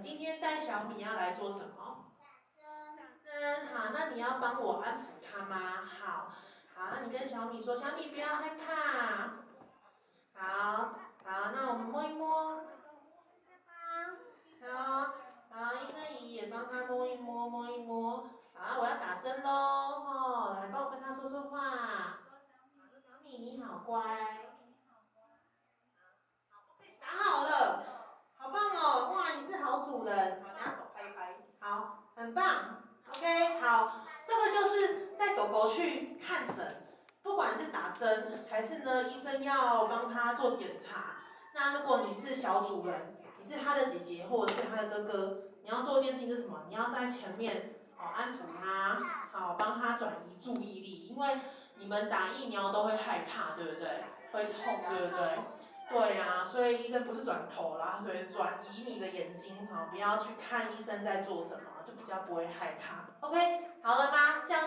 今天带小米要来做什么？打针。好，那你要帮我安抚他吗？好，好，那你跟小米说，小米不要害怕。好，好，那我们摸一摸。好，好，医生姨也帮他摸一摸，摸一摸。好，我要打针喽，哦，来帮我跟他说说话。小米你好乖。打好了，好棒哦，哇，你是好主人。好，大家手拍一拍。好，很棒。OK，好，这个就是带狗狗去看诊，不管是打针还是呢，医生要帮他做检查。那如果你是小主人，你是他的姐姐或者是他的哥哥，你要做一件事情是什么？你要在前面哦安抚他，好帮他转移注意力，因为你们打疫苗都会害怕，对不对？会痛，对不对？对呀，所以医生不是转头啦，对，转移你的眼，不要去看医生在做什么，就比较不会害怕。OK，好了吗？这样。